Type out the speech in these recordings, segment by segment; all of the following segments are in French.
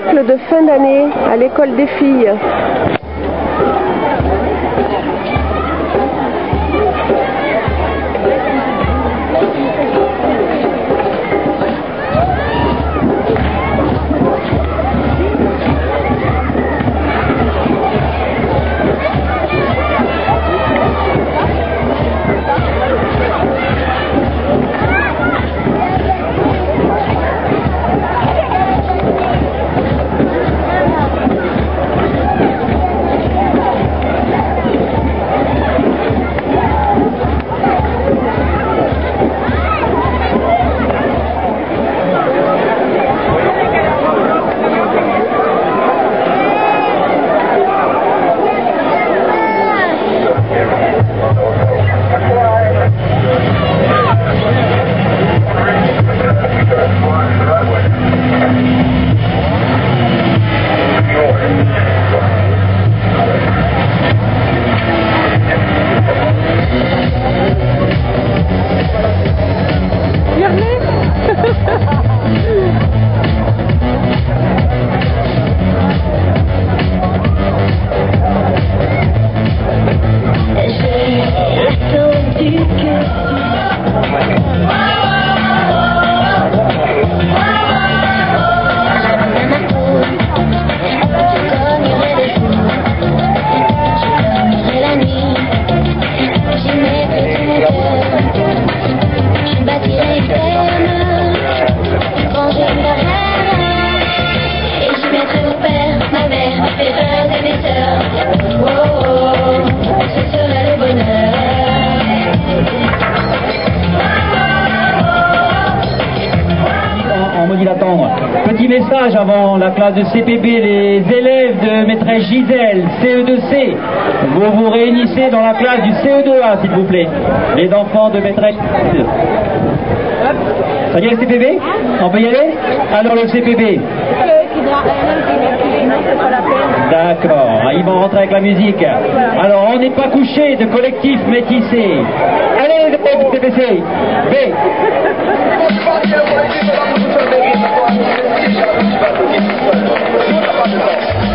de fin d'année à l'école des filles. Petit message avant la classe de CPB, les élèves de maîtresse Gisèle, CE2C, vous vous réunissez dans la classe du CE2A, s'il vous plaît. Les enfants de maîtresse Ça y est, le CPB On peut y aller Alors le CPB. D'accord, ils vont rentrer avec la musique. Alors, on n'est pas couché de collectif métissé. Allez, CPC, B. Thank you.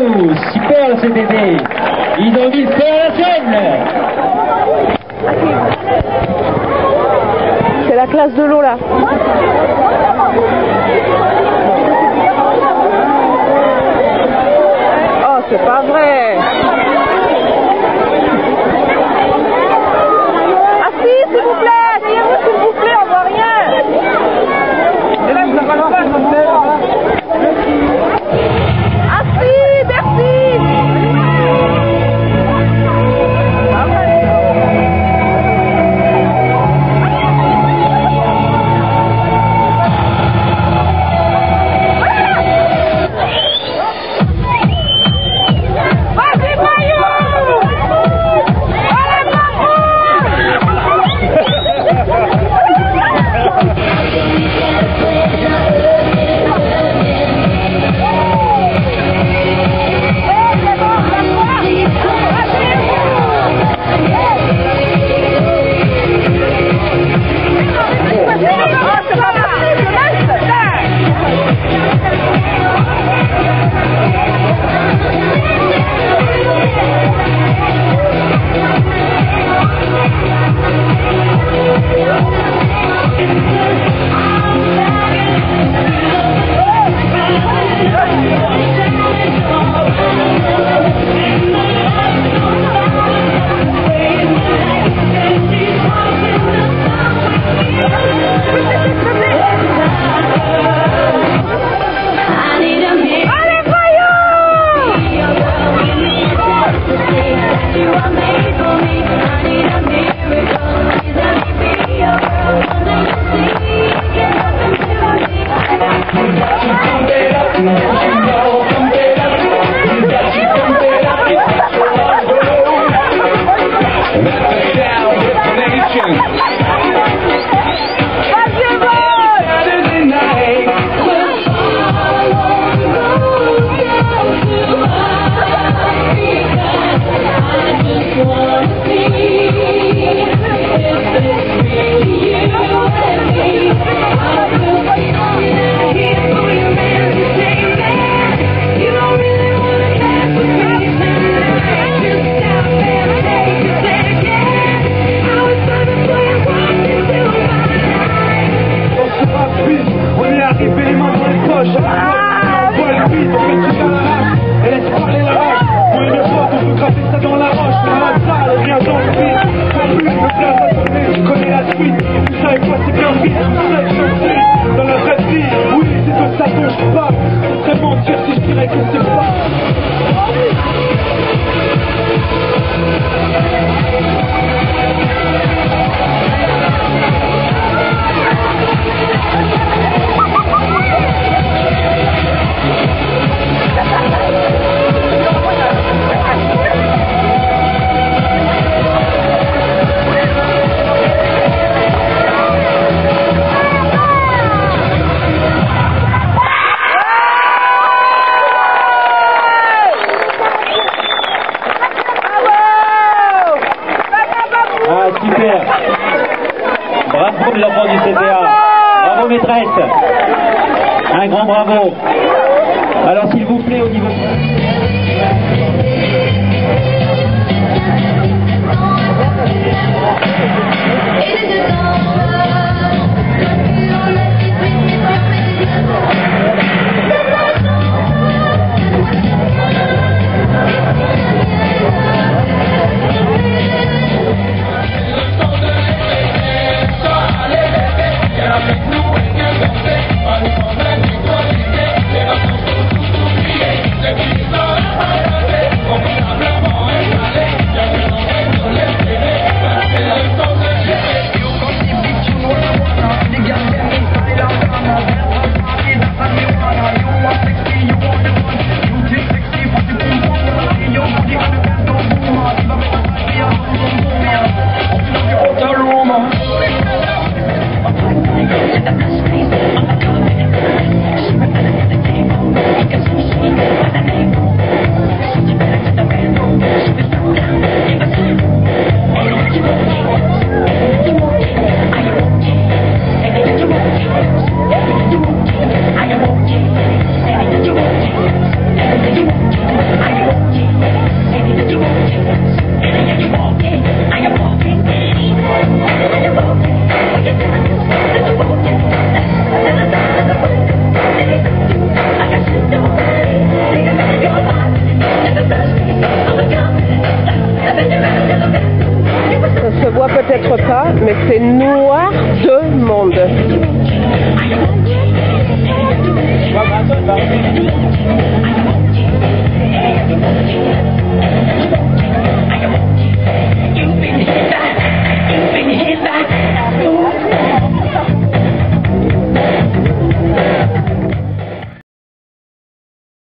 Super le CDD Ils ont mis le feu à la scène C'est la classe de l'eau là. Oh, c'est pas vrai. It's the fire. les du CPA. Bravo maîtresse. Un grand bravo. Alors s'il vous plaît au niveau... mais c'est noir de monde.